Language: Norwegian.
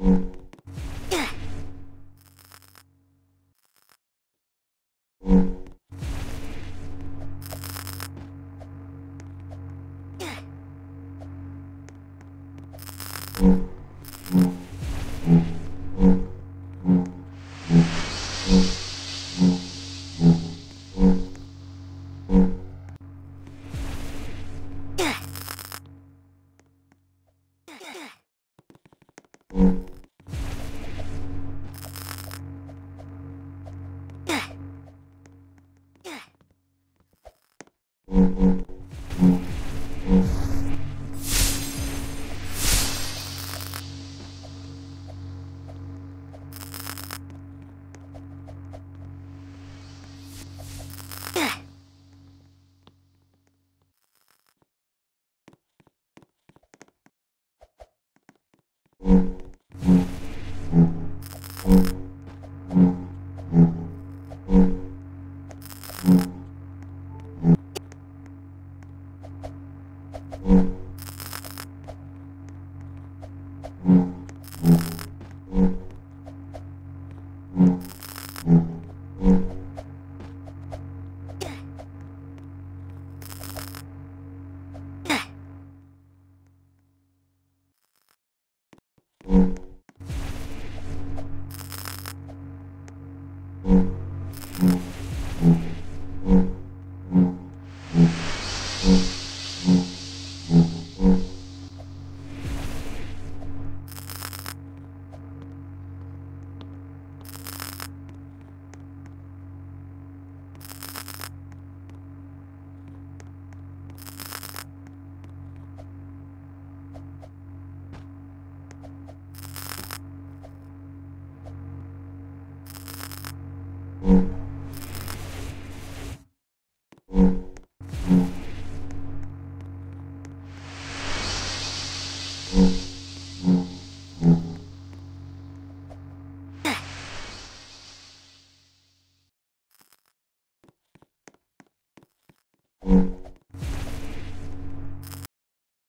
Mm-hmm. Mm-hmm. Mm-hmm.